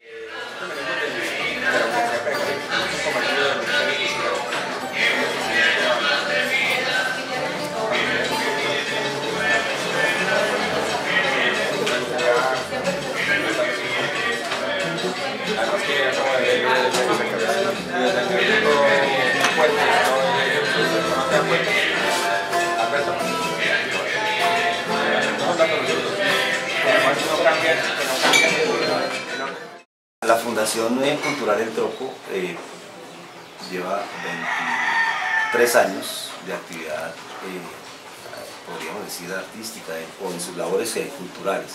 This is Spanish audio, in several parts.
Gracias. La Fundación Cultural El Tropo eh, lleva 23 años de actividad, eh, podríamos decir artística, eh, o en sus labores culturales.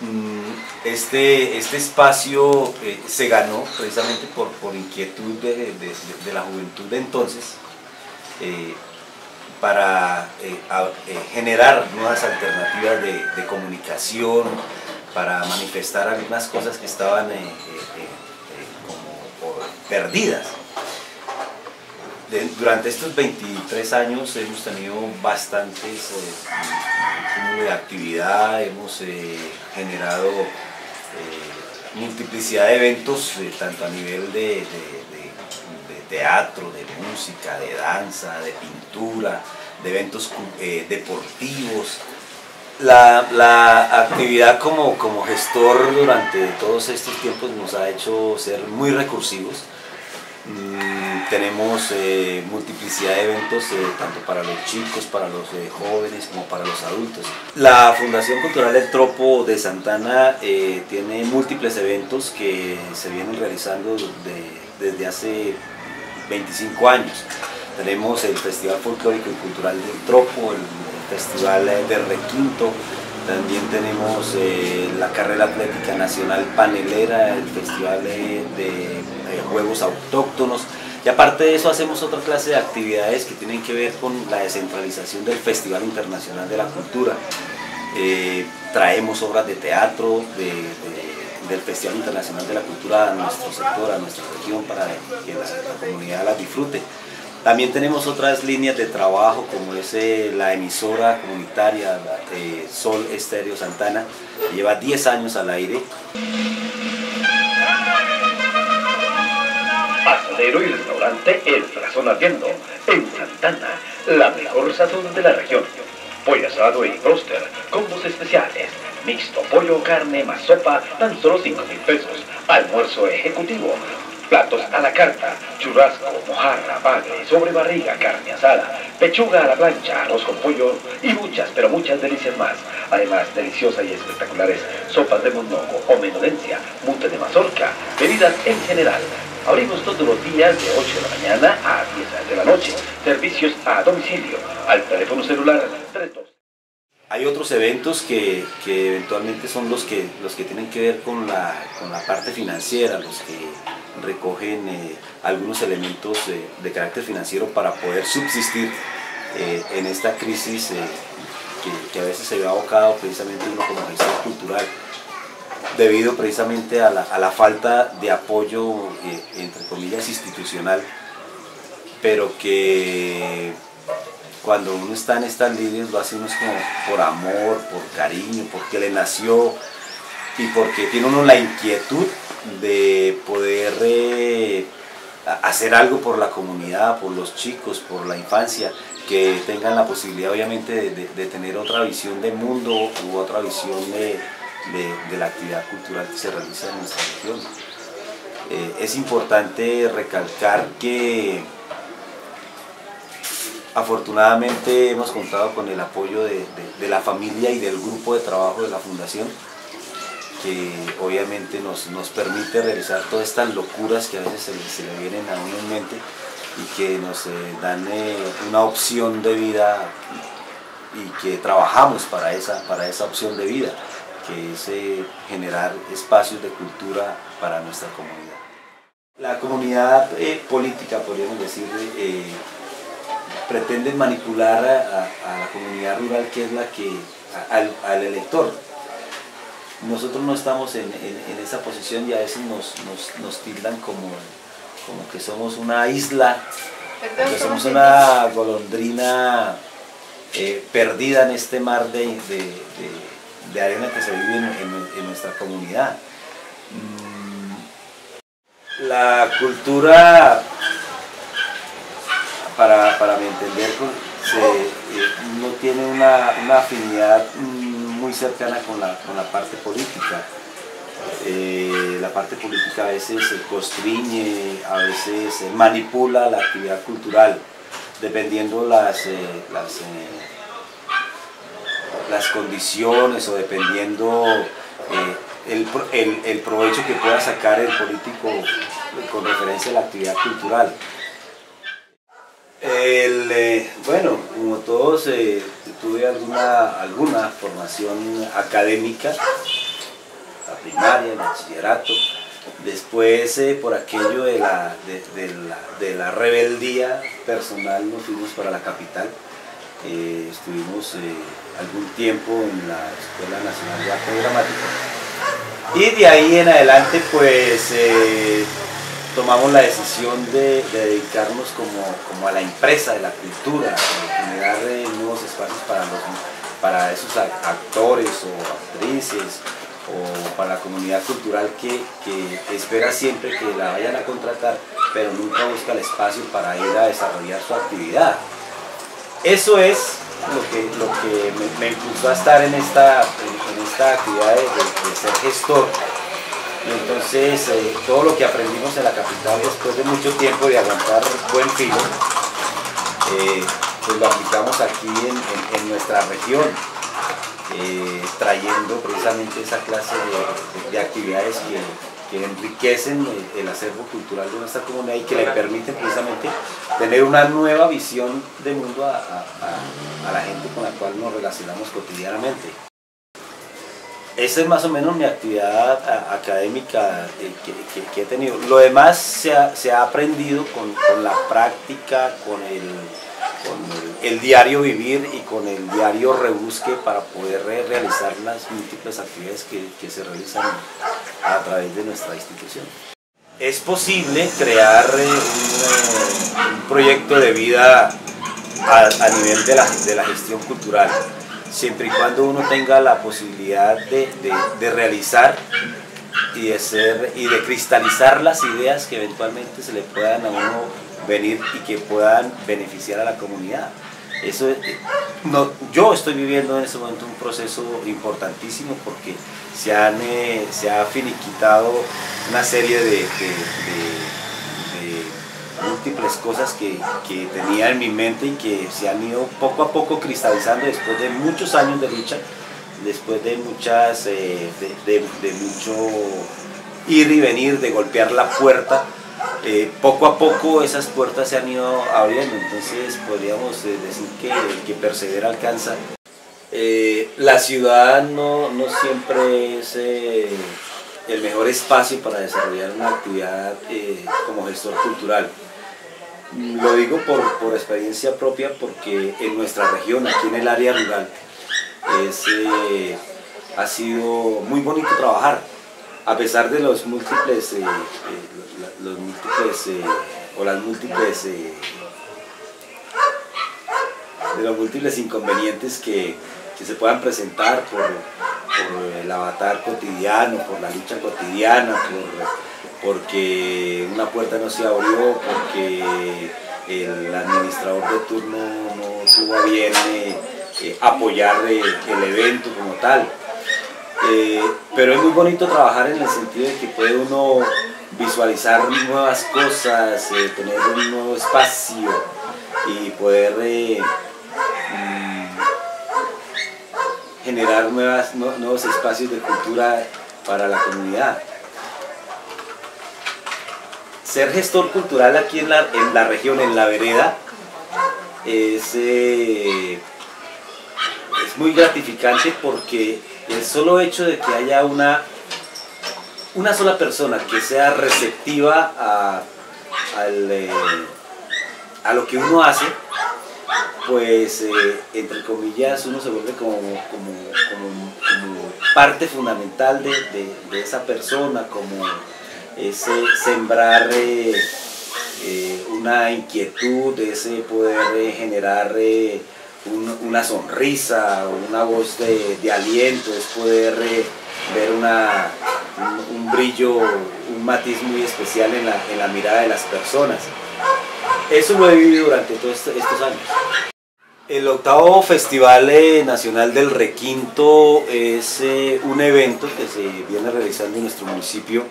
Mm, este, este espacio se ganó precisamente por, por inquietud de, la juventud de entonces para generar nuevas alternativas de comunicación, para manifestar algunas cosas que estaban eh, eh, eh, como perdidas. durante estos 23 años hemos tenido bastantes de actividad, hemos generado multiplicidad de eventos, tanto a nivel de, teatro, de música, de danza, de pintura, de eventos deportivos, la, actividad como, como, gestor durante todos estos tiempos nos ha hecho ser muy recursivos. Mm, tenemos eh, multiplicidad de eventos eh, tanto para los chicos, para los eh, jóvenes como para los adultos. La Fundación Cultural El Tropo de Santana tiene múltiples eventos que se vienen realizando desde hace 25 años. Tenemos el Festival Folclórico y Cultural del Tropo, Festival de Requinto, también tenemos eh, la Carrera Atlética Nacional Panelera, el Festival de, Juegos Autóctonos, y aparte de eso hacemos otra clase de actividades que tienen que ver con la descentralización del Festival Internacional de la Cultura. Eh, traemos obras de teatro del Festival Internacional de la Cultura a nuestro sector, a nuestra región, para que la comunidad las disfrute. También tenemos otras líneas de trabajo como es eh, la emisora comunitaria eh, Sol Estéreo Santana, que lleva 10 años al aire. Asadero y restaurante El Frazón Ardiendo, en Santana, la mejor sazón de la región. Pollo asado y roster, combos especiales, mixto, pollo, carne, más sopa, tan solo 5 mil pesos. Almuerzo ejecutivo, Platos a la carta, churrasco, mojarra, bagre, sobre barriga, carne asada, pechuga a la plancha, arroz con pollo y muchas, pero muchas delicias más. Además, deliciosas y espectaculares sopas de mondongo o menudencia, mute de mazorca, bebidas en general. Abrimos todos los días de 8 de la mañana a 10 de la noche. Servicios a domicilio, al teléfono celular 32. Hay otros eventos que, eventualmente son los que, los que tienen que ver con la, con la parte financiera, los que recogen eh, algunos elementos eh, de carácter financiero para poder subsistir eh, en esta crisis que, a veces se ve abocado precisamente uno como gestor cultural debido precisamente a la, falta de apoyo, entre comillas, institucional, pero que cuando uno está en estas líneas lo hace uno como por amor, por cariño, porque le nació y porque tiene uno la inquietud de poder eh, hacer algo por la comunidad, por los chicos, por la infancia, que tengan la posibilidad obviamente de, tener otra visión del mundo u otra visión de, la actividad cultural que se realiza en nuestra región. Eh, es importante recalcar que afortunadamente hemos contado con el apoyo de la familia y del grupo de trabajo de la Fundación que obviamente nos, permite realizar todas estas locuras que a veces se le, vienen a uno en mente y que nos eh, dan eh, una opción de vida y que trabajamos para esa, para esa opción de vida, que es eh, generar espacios de cultura para nuestra comunidad. La comunidad política, podríamos decir, pretende manipular a, la comunidad rural que es la que, al, al elector, nosotros no estamos en, esa posición y a veces nos, tildan como, como que somos una isla, que somos una golondrina eh, perdida en este mar de, arena que se vive en, nuestra comunidad. Mm, la cultura, para, para mi entender, eh, no tiene una, afinidad mm, muy cercana con la, con la parte política. Eh, la parte política a veces se constriñe, a veces manipula la actividad cultural, dependiendo las, eh, las, las, condiciones o dependiendo el, el provecho que pueda sacar el político con referencia a la actividad cultural. El, eh, bueno, como todos, eh, tuve alguna, alguna formación académica, la primaria, el bachillerato. Después, eh, por aquello de la, de, la, rebeldía personal, nos fuimos para la capital. estuvimos algún tiempo en la Escuela Nacional de Arte Dramático. Y de ahí en adelante, pues tomamos la decisión de, dedicarnos como, a la empresa de la cultura, generar eh, nuevos espacios para, los, para esos actores o actrices o para la comunidad cultural que, espera siempre que la vayan a contratar, pero nunca busca el espacio para ir a desarrollar su actividad. Eso es lo que, lo que me, impulsó a estar en esta, en, esta actividad de ser gestor entonces eh, todo lo que aprendimos en la capital después de mucho tiempo de aguantar buen filo, eh, pues lo aplicamos aquí en, nuestra región, eh, trayendo precisamente esa clase de, actividades que, enriquecen el, acervo cultural de nuestra comunidad y que le permiten precisamente tener una nueva visión de mundo a la gente con la cual nos relacionamos cotidianamente. Esa es más o menos mi actividad académica que, he tenido. Lo demás se ha, aprendido con, la práctica, con el, diario vivir y con el diario rebusque para poder realizar las múltiples actividades que, se realizan a través de nuestra institución. Es posible crear eh, un, proyecto de vida a, nivel de la gestión cultural siempre y cuando uno tenga la posibilidad de, realizar y de, ser, y de cristalizar las ideas que eventualmente se le puedan a uno venir y que puedan beneficiar a la comunidad. Eso, no, yo estoy viviendo en ese momento un proceso importantísimo porque se, han, eh, se ha finiquitado una serie de múltiples cosas que, tenía en mi mente y que se han ido poco a poco cristalizando después de muchos años de lucha, después de muchas, eh, de, mucho ir y venir, de golpear la puerta. Eh, poco a poco esas puertas se han ido abriendo, entonces podríamos eh, decir que el que persevera alcanza. la ciudad no, no siempre es el mejor espacio para desarrollar una actividad como gestor cultural. Lo digo por, experiencia propia porque en nuestra región, aquí en el área rural, eh, ha sido muy bonito trabajar, a pesar de los múltiples, eh, eh, los múltiples o las múltiples de los múltiples inconvenientes que, se puedan presentar por, por, el avatar cotidiano, por la lucha cotidiana, por porque una puerta no se abrió, porque el administrador de turno no tuvo bien eh, eh, apoyar eh, el evento como tal. pero es muy bonito trabajar en el sentido de que puede uno visualizar nuevas cosas, tener un nuevo espacio y poder mm, generar nuevas, nuevos espacios de cultura para la comunidad ser gestor cultural aquí en la, en la región, en la vereda, es, eh, es muy gratificante porque el solo hecho de que haya una, una sola persona que sea receptiva a, eh, a lo que uno hace, pues eh, entre comillas uno se vuelve como, parte fundamental de esa persona, como ese sembrar eh, eh, una inquietud, ese poder eh, generar una sonrisa, una voz de, aliento, es poder ver una, un, brillo, un matiz muy especial en la, en la mirada de las personas. Eso lo he vivido durante todos estos años. El octavo Festival Nacional del Requinto es un evento que se viene realizando en nuestro municipio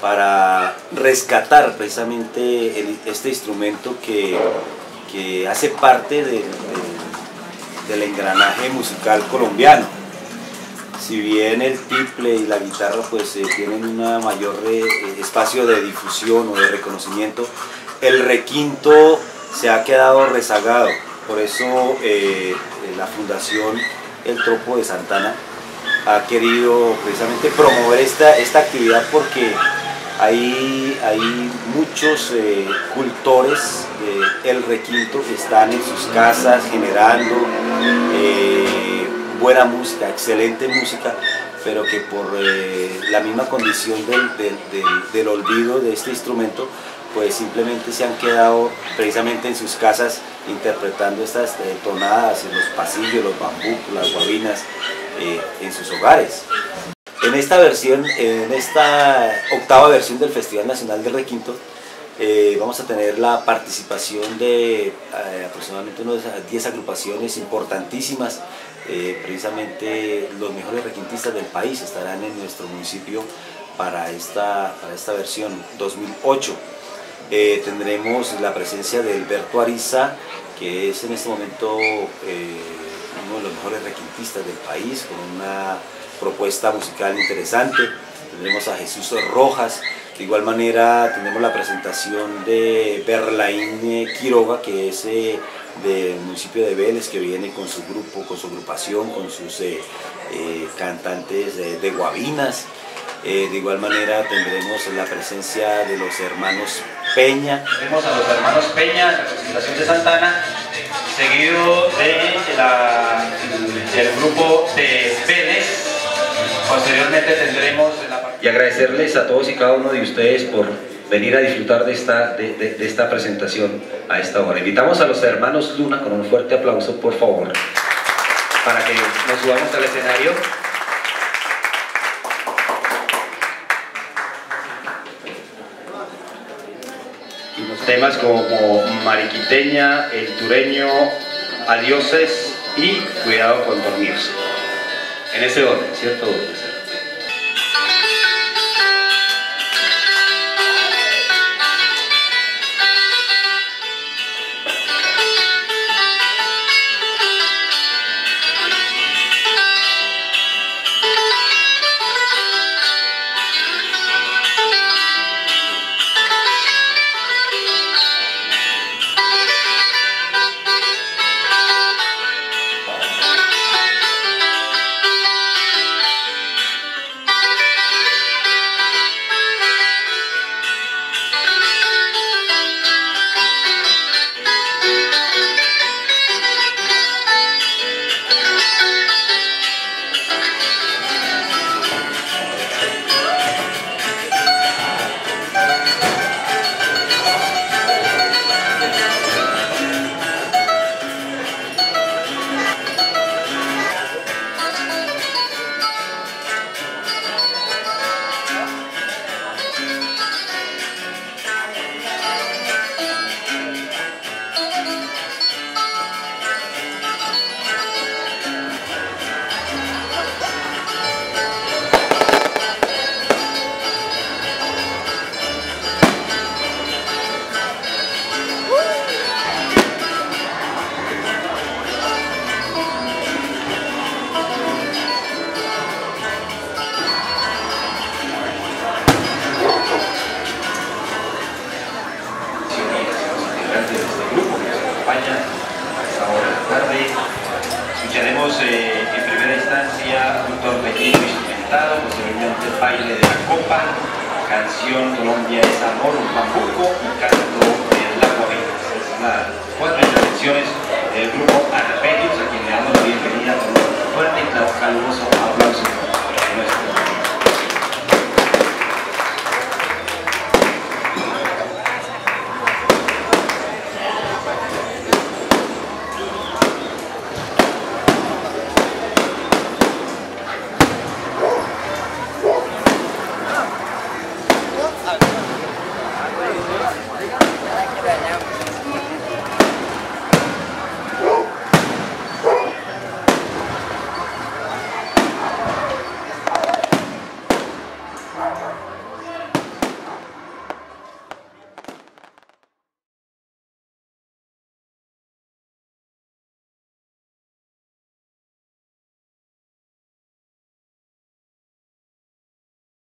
para rescatar precisamente este instrumento que, hace parte del engranaje musical colombiano. Si bien el tiple y la guitarra pues eh, tienen un mayor espacio de difusión o de reconocimiento, el requinto se ha quedado rezagado por eso eh, la Fundación El Tropo de Santana ha querido precisamente promover esta, esta actividad porque hay, hay muchos eh, cultores del requinto que están en sus casas generando eh, buena música, excelente música, pero que por la misma condición del olvido de este instrumento pues simplemente se han quedado precisamente en sus casas interpretando estas eh, tonadas en los pasillos, los bambúcos, las guabinas, eh, en sus hogares. En esta versión, en esta octava versión del Festival Nacional del Requinto, eh, vamos a tener la participación de aproximadamente unas 10 agrupaciones importantísimas, precisamente los mejores requintistas del país estarán en nuestro municipio para esta, para esta versión 2008. Eh, tendremos la presencia de Alberto Ariza, que es en este momento eh, uno de los mejores requintistas del país, con una propuesta musical interesante. Tendremos a Jesús Rojas, de igual manera tenemos la presentación de Berlaín Quiroga, que es eh, del municipio de Vélez, que viene con su grupo, con su agrupación, con sus cantantes de Guabinas. De igual manera tendremos la presencia de los hermanos Peña. Tenemos a los hermanos Peña, representación de Santana, seguido de del grupo de Vélez. Posteriormente tendremos la Y agradecerles a todos y cada uno de ustedes por venir a disfrutar de esta, de, de esta presentación a esta hora. Invitamos a los hermanos Luna con un fuerte aplauso, por favor, para que nos subamos al escenario. Temas como Mariquiteña, El Tureño, Adioses y Cuidado con dormirse. En ese orden, ¿cierto? Concepción, Colombia, San Pampuco y Castro en La Guajira. Es cuatro intervenciones del grupo Arpeggios, a quien le damos la bienvenida con un fuerte y caluroso aplauso.